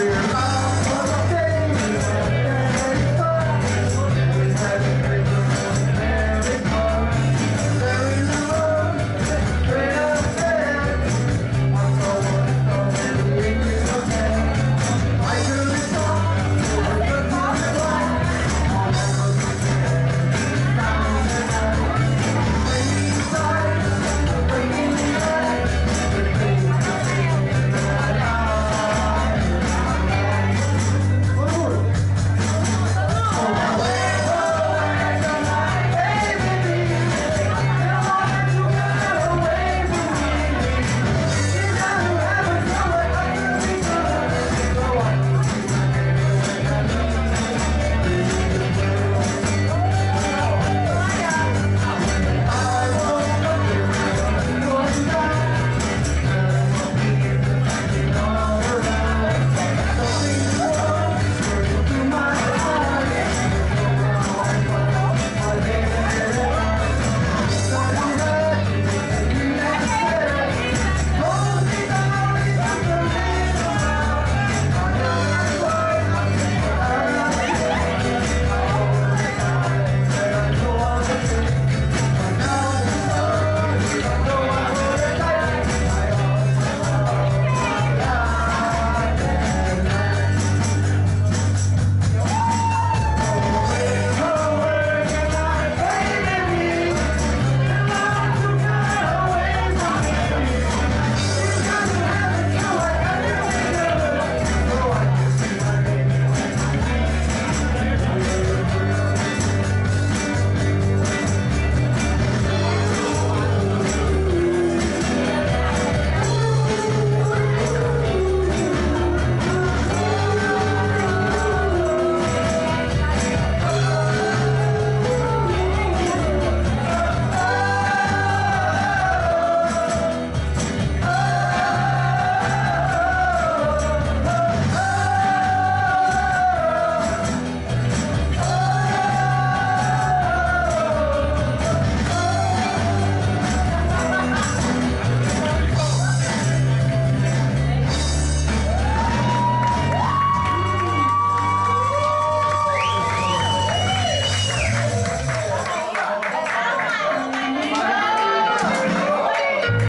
career.